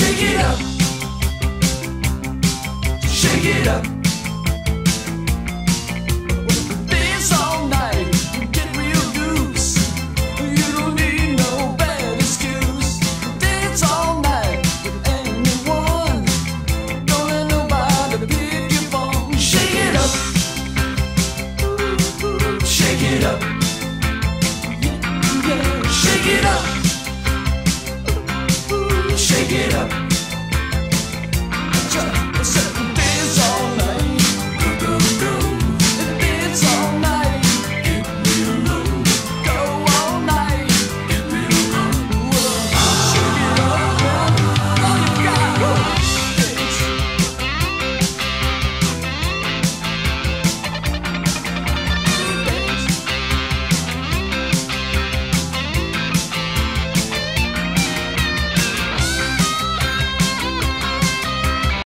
Shake it up. Shake it up. Dance all night. Get real loose. You don't need no bad excuse. Dance all night with anyone. Don't let nobody pick your phone. Shake it up. Shake it up. Shake it up get up.